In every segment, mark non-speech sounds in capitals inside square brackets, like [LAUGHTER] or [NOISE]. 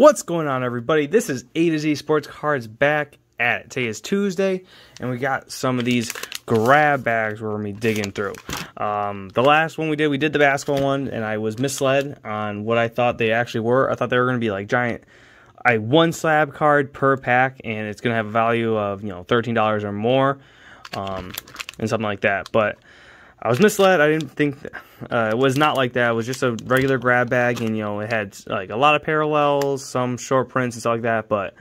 What's going on, everybody? This is A to Z Sports Cards back at it. Today is Tuesday, and we got some of these grab bags we're going to be digging through. Um, the last one we did, we did the basketball one, and I was misled on what I thought they actually were. I thought they were going to be like giant, I one slab card per pack, and it's going to have a value of you know thirteen dollars or more, um, and something like that. But I was misled. I didn't think uh, it was not like that. It was just a regular grab bag, and you know it had like a lot of parallels, some short prints and stuff like that. But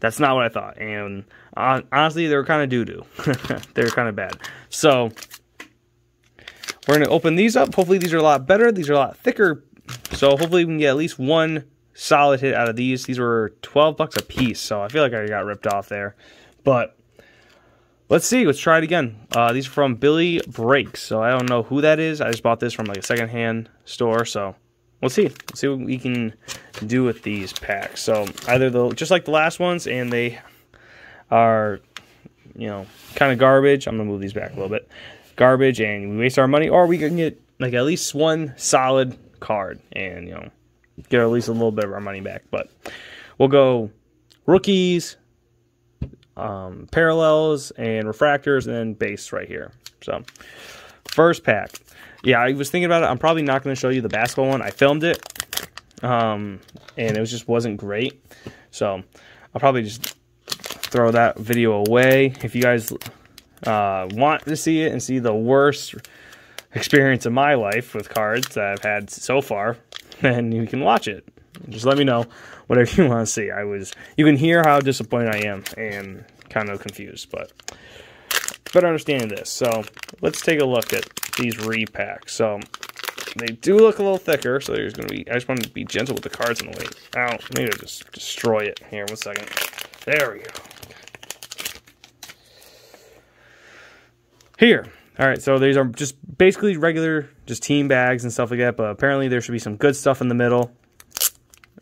that's not what I thought. And uh, honestly, they were kind of doo doo. [LAUGHS] they were kind of bad. So we're gonna open these up. Hopefully these are a lot better. These are a lot thicker. So hopefully we can get at least one solid hit out of these. These were 12 bucks a piece. So I feel like I got ripped off there. But Let's see. Let's try it again. Uh, these are from Billy Breaks. So I don't know who that is. I just bought this from like a secondhand store. So we'll see. Let's see what we can do with these packs. So either the just like the last ones, and they are you know kind of garbage. I'm gonna move these back a little bit. Garbage, and we waste our money, or we can get like at least one solid card, and you know get at least a little bit of our money back. But we'll go rookies, um, parallels and refractors and then base right here. So first pack. Yeah, I was thinking about it. I'm probably not going to show you the basketball one. I filmed it um, and it was just wasn't great. So I'll probably just throw that video away. If you guys uh, want to see it and see the worst experience of my life with cards that I've had so far, [LAUGHS] then you can watch it. Just let me know whatever [LAUGHS] you want to see. I was you can hear how disappointed I am and kind of confused, but better understanding this. So let's take a look at these repacks. So they do look a little thicker, so there's gonna be I just want to be gentle with the cards in the way. Ow, maybe I'll just destroy it. Here, one second. There we go. Here. All right, so these are just basically regular, just team bags and stuff like that, but apparently there should be some good stuff in the middle.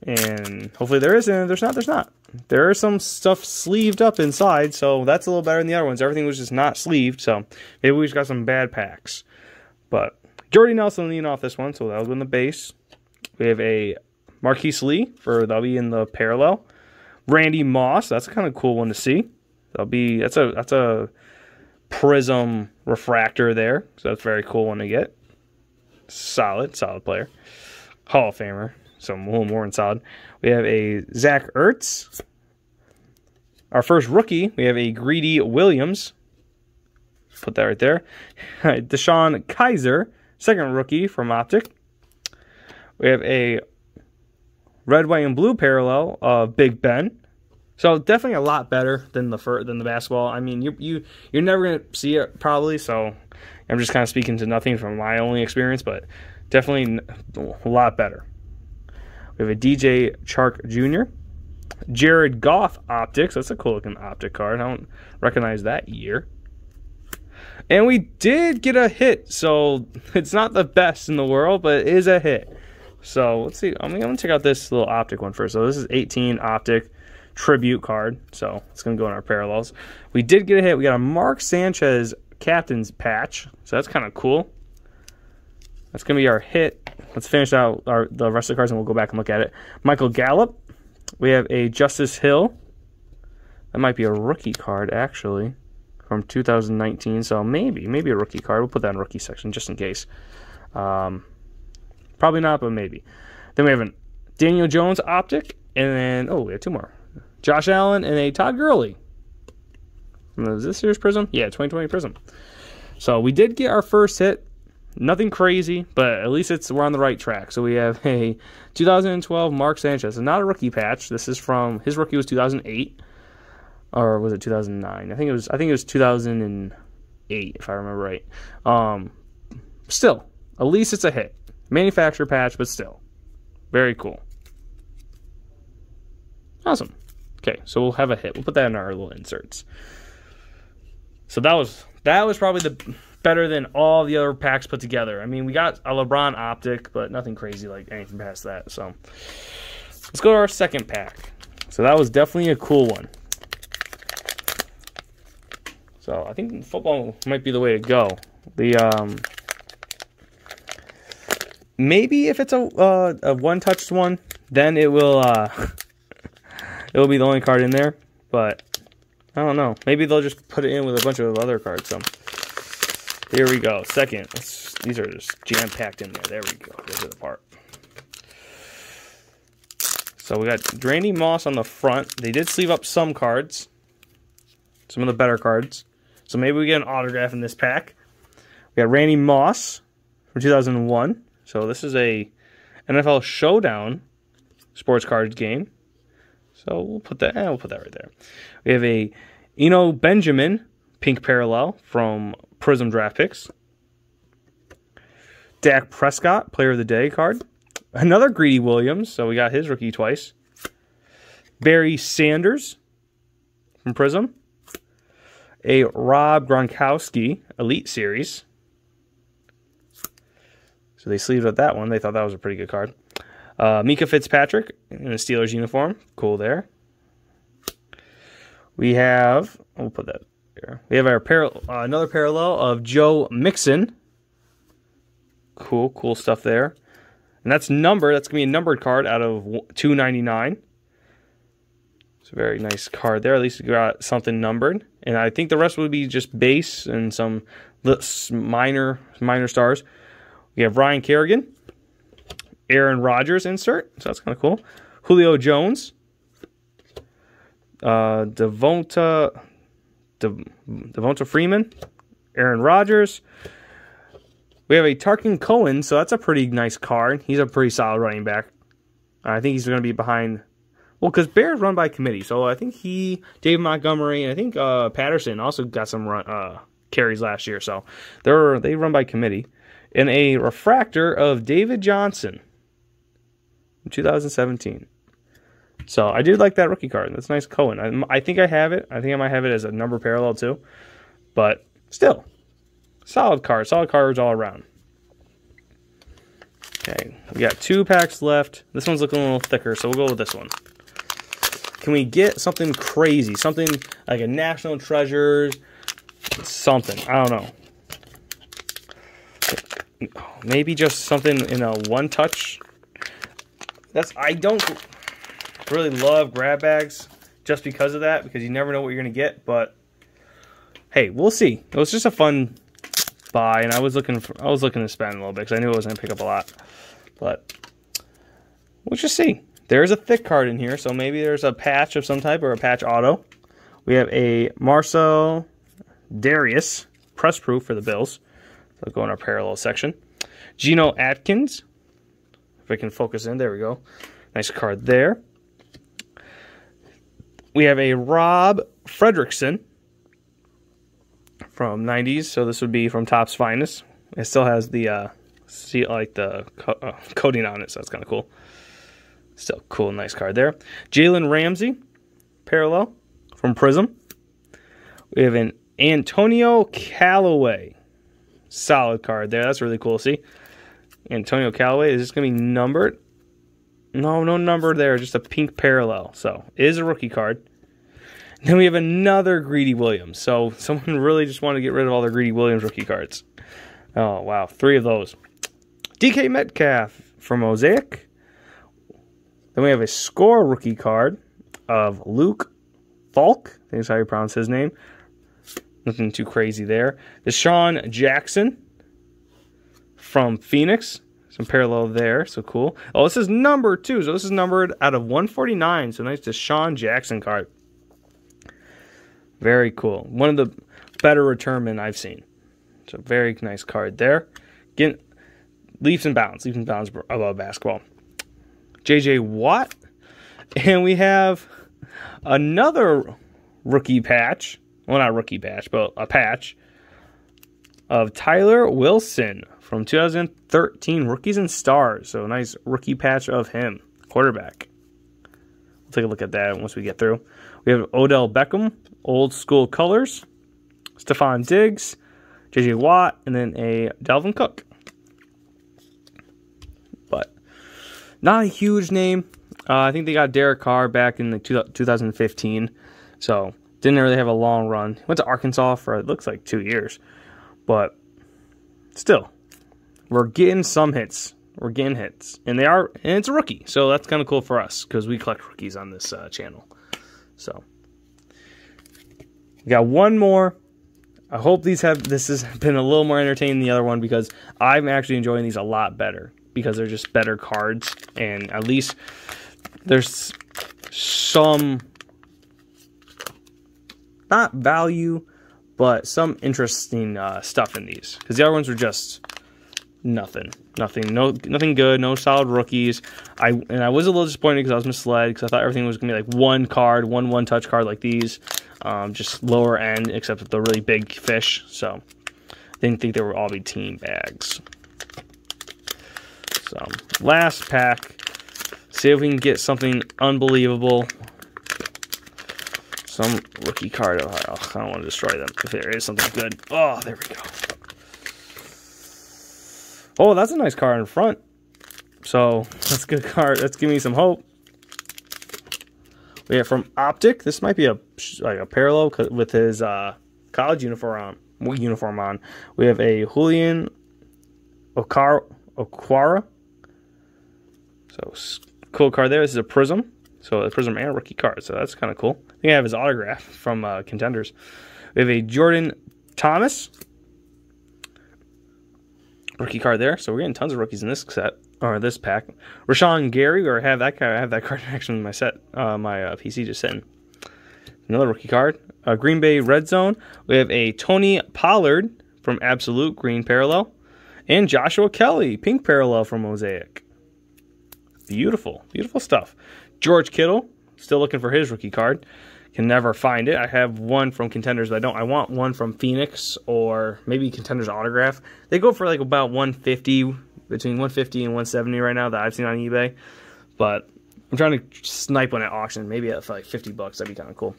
And hopefully there is, and there's not, there's not. There is some stuff sleeved up inside, so that's a little better than the other ones. Everything was just not sleeved, so maybe we just got some bad packs. But Jordy Nelson leading off this one, so that was in the base. We have a Marquise Lee for that'll be in the parallel. Randy Moss, that's a kind of cool one to see. That'll be that's a that's a prism refractor there, so that's very cool one to get. Solid, solid player. Hall of Famer so a little more inside. We have a Zach Ertz. Our first rookie, we have a Greedy Williams. Put that right there. [LAUGHS] DeShone Kizer, second rookie from Optic. We have a red, white, and blue parallel of Big Ben. So definitely a lot better than the fir- than the basketball. I mean, you you you're never gonna see it probably. So I'm just kind of speaking to nothing from my only experience, but definitely a lot better. We have a DJ Chark Jr., Jared Goff Optics. That's a cool looking optic card. I don't recognize that year. And we did get a hit, so [LAUGHS] it's not the best in the world, but it is a hit. So let's see. I'm going to check out this little optic one first. So this is 18 optic tribute card. So it's going to go in our parallels. We did get a hit. We got a Mark Sanchez captain's patch. So that's kind of cool. That's going to be our hit. Let's finish out our, the rest of the cards and we'll go back and look at it. Michael Gallup. We have a Justice Hill. That might be a rookie card, actually, from 2019. So maybe, maybe a rookie card. We'll put that in rookie section just in case. Um, probably not, but maybe. Then we have a Daniel Jones optic. And then, oh, we have two more. Josh Allen and a Todd Gurley. Is this year's Prism? Yeah, 2020 Prism. So we did get our first hit Nothing crazy, but at least it's we're on the right track. So we have [LAUGHS] a 2012 Mark Sanchez, not a rookie patch. This is from his rookie was 2008, or was it 2009? I think it was. I think it was 2008, if I remember right. Um, still, at least it's a hit. Manufacturer patch, but still, very cool. Awesome. Okay, so we'll have a hit. We'll put that in our little inserts. So that was that was probably the better than all the other packs put together. I mean, we got a LeBron optic, but nothing crazy like anything past that. So let's go to our second pack. So that was definitely a cool one. So I think football might be the way to go. The um, maybe if it's a uh, a one touched one, then it will uh, [LAUGHS] It will be the only card in there, but I don't know. Maybe they'll just put it in with a bunch of other cards. So here we go. Second, Let's, these are just jam packed in there. There we go. There's the part. So we got Randy Moss on the front. They did sleeve up some cards, some of the better cards. So maybe we get an autograph in this pack. We got Randy Moss from 2001. So this is a NFL Showdown sports cards game. So we'll put that. Eh, we'll put that right there. We have a Eno Benjamin pink parallel from Prism Draft Picks. Dak Prescott Player of the Day card. Another Greedy Williams. So we got his rookie twice. Barry Sanders from Prism. A Rob Gronkowski Elite Series. So they sleeved up that one. They thought that was a pretty good card. Uh, Minkah Fitzpatrick in a Steelers uniform. Cool there. We have, we'll put that here. We have our uh, another parallel of Joe Mixon. Cool, cool stuff there. And that's number. That's to be a numbered card out of 299. It's a very nice card there. At least you got something numbered. And I think the rest would be just base and some minor minor stars. We have Ryan Kerrigan, Aaron Rodgers insert, so that's kind of cool. Julio Jones, uh, Devonta, De, Devonta Freeman, Aaron Rodgers. We have a Tarik Cohen, so that's a pretty nice card. He's a pretty solid running back. I think he's going to be behind. Well, because Bears run by committee, so I think he, Dave Montgomery, and I think uh, Patterson also got some run, uh, carries last year. So they're they run by committee and a refractor of David Johnson in 2017. So I did like that rookie card. That's nice Cohen. I, I, think I have it. I think I might have it as a number parallel too. But still, solid card. Solid cards all around. Okay, we got two packs left. This one's looking a little thicker, so we'll go with this one. Can we get something crazy? Something like a National Treasures? Something. I don't know maybe just something in a one touch. That's I don't really love grab bags just because of that because you never know what you're gonna get. But hey, we'll see. It was just a fun buy, and I was looking for I was looking to spend a little bit because I knew I was gonna pick up a lot. But we'll just see. There's a thick card in here, so maybe there's a patch of some type or a patch auto. We have a Marcell Dareus, press proof for the Bills. So go in our parallel section. Geno Atkins. If I can focus in, there we go. Nice card there. We have a Rob Fredrickson from 90s. So this would be from Topps Finest. It still has the uh, see like the co uh, coating on it, so that's kind of cool. Still cool, nice card there. Jalen Ramsey, parallel from Prism. We have an Antonio Callaway Solid card there. That's really cool see. Antonio Callaway. Is this going to be numbered? No, no number there. Just a pink parallel. So is a rookie card. Then we have another Greedy Williams. So someone [LAUGHS] really just wanted to get rid of all their Greedy Williams rookie cards. Oh, wow. Three of those. DK Metcalf from Mosaic. Then we have a score rookie card of Luke Falk. I think that's how you pronounce his name. Nothing too crazy there. DeSean Jackson from Phoenix. Some parallel there, so cool. Oh, this is number two, so this is numbered out of 149. So nice DeSean Jackson card. Very cool. One of the better returnmen I've seen. So very nice card there. Again, leaps and bounds, leaps and bounds above basketball. JJ Watt. And we have another rookie patch well, not rookie patch, but a patch of Tyler Wilson from 2013 Rookies and Stars. So nice rookie patch of him, quarterback. We'll take a look at that once we get through. We have Odell Beckham, old school colors, Stefon Diggs, JJ Watt, and then a Dalvin Cook. But not a huge name. Uh, I think they got Derek Carr back in the two, 2015. So didn't really have a long run. Went to Arkansas for it looks like two years, but still, we're getting some hits. We're getting hits, and they are, and it's a rookie, so that's kind of cool for us because we collect rookies on this uh, channel. So, we got one more. I hope these have this has been a little more entertaining than the other one because I'm actually enjoying these a lot better because they're just better cards and at least there's some not value but some interesting uh, stuff in these because the other ones were just nothing, nothing, no, nothing good, no solid rookies. I and I was a little disappointed because I was misled because I thought everything was gonna be like one card, one one touch card like these, um, just lower end except the really big fish. So didn't think they would all be team bags. So last pack. See if we can get something unbelievable. Some rookie card. Oh, I don't want to destroy them. If there is something good. Oh, there we go. Oh, that's a nice car in front. So that's a good card. That's giving me some hope. We have from Optic. This might be a like a parallel with his uh, college uniform on. Uniform on. We have a Julian. Okwara. So cool card there. This is a Prism. So a Prism and a rookie card. So that's kind of cool. I think I have his autograph from uh, Contenders. We have a Jordan Thomas rookie card there. So we're getting tons of rookies in this set or this pack. Rashan Gary, or have that guy. I have that [LAUGHS] card actually in my set, uh, my uh, PC just sitting. Another rookie card. Uh, Green Bay Red Zone. We have a Tony Pollard from Absolute Green Parallel, and Joshua Kelley Pink Parallel from Mosaic. Beautiful, beautiful stuff. George Kittle, still looking for his rookie card. Can never find it. I have one from Contenders, but I don't. I want one from Phoenix or maybe Contenders autograph. They go for like about 150, between 150 and 170 right now that I've seen on eBay. But I'm trying to snipe one at auction. Maybe at like 50 bucks. That'd be kind of cool.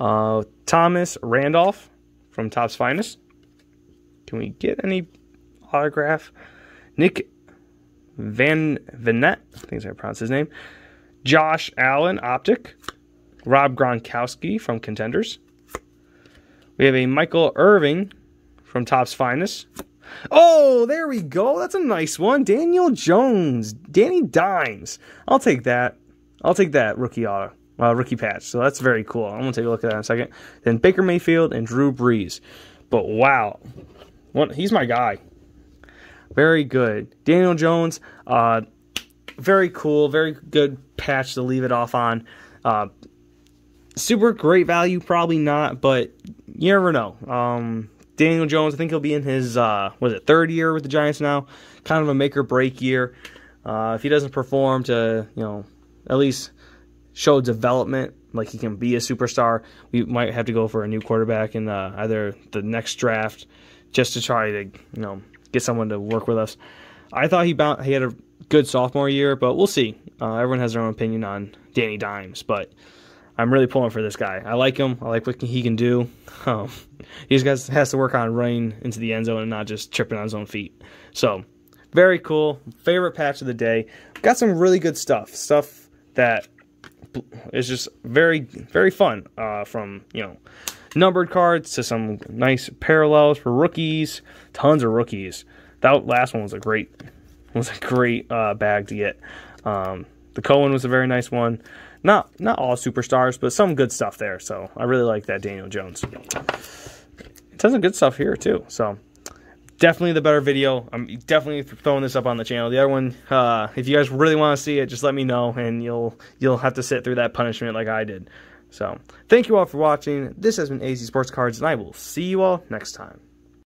Uh, Thomas Randolph from Topps Finest. Can we get any autograph? Nick Van Vannett, I think that's how I pronounce his name. Josh Allen, Optic. Rob Gronkowski from Contenders. We have a Michael Irvin from Topps Finest. Oh, there we go. That's a nice one. Daniel Jones, Danny Dimes. I'll take that. I'll take that rookie auto, uh, rookie patch. So that's very cool. I'm gonna take a look at that in a second. Then Baker Mayfield and Drew Brees. But wow, what he's my guy. Very good. Daniel Jones, uh, very cool, very good patch to leave it off on. Uh, super great value, probably not, but you never know. Um, Daniel Jones, I think he'll be in his uh, was it third year with the Giants now, kind of a make or break year. Uh, if he doesn't perform to you know at least show development, like he can be a superstar, we might have to go for a new quarterback in uh, either the next draft just to try to you know get someone to work with us. I thought he bound, he had a good sophomore year, but we'll see. Uh, everyone has their own opinion on Danny Dimes, but I'm really pulling for this guy. I like him. I like what he can do. Um, he just has to work on running into the end zone and not just tripping on his own feet. So, very cool. Favorite patch of the day. Got some really good stuff. Stuff that is just very, very fun. Uh, from, you know, numbered cards to some nice parallels for rookies. Tons of rookies. That last one was a great, was a great uh, bag to get. Um, the Cohen was a very nice one. Not not all superstars, but some good stuff there. So I really like that Daniel Jones. It Tons of good stuff here too. So definitely the better video. I'm definitely throwing this up on the channel. The other one, uh, if you guys really want to see it, just let me know, and you'll you'll have to sit through that punishment like I did. So thank you all for watching. This has been AZ Sports Cards, and I will see you all next time.